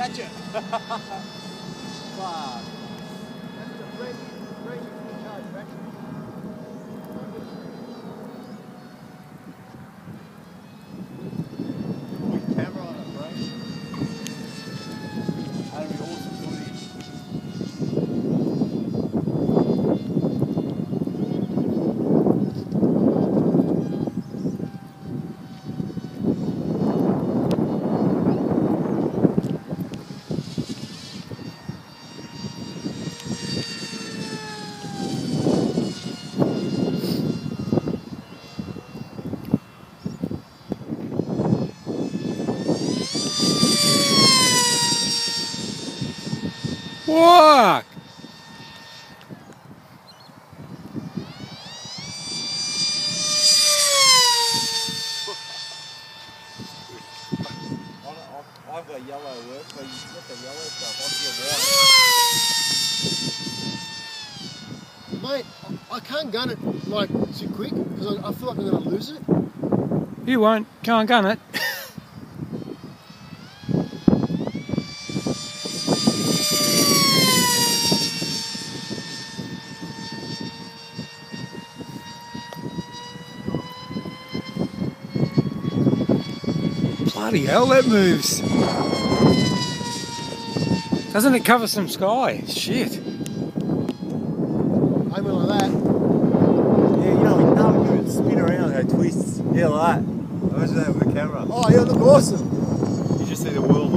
Catch it. Fuck. That's a great Fuck! I've- got yellow work, so you get the yellow stuff your white. Mate, I, I can't gun it like too quick because I, I feel like I'm going to lose it. You won't. Can't gun it. Bloody hell, that moves. Doesn't it cover some sky? Shit. Aim it like that. Yeah, you know, now we do it spin around, how it twists. Yeah, like that. Imagine that with the camera. Oh, yeah, look awesome. You just see the world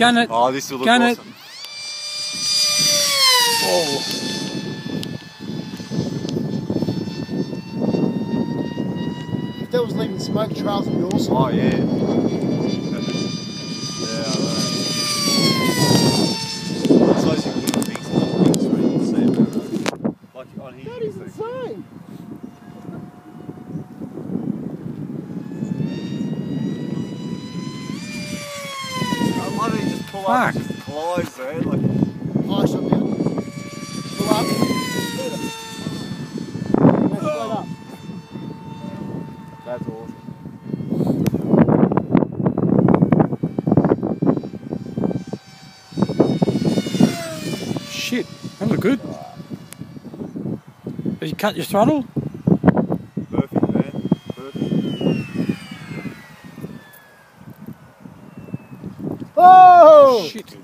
Gun it. Oh, this will look Gun it. awesome. Whoa. If that was leaving smoke trails, it'd be awesome. Oh, yeah. yeah, I know. It's like you put things on the big screen and see it. Like on here. That is insane. I up, Fuck. eh? Like, shot down. Pull up. Up. that's awesome. Shit. That look good. Did you cut your throttle? Yo. Shit.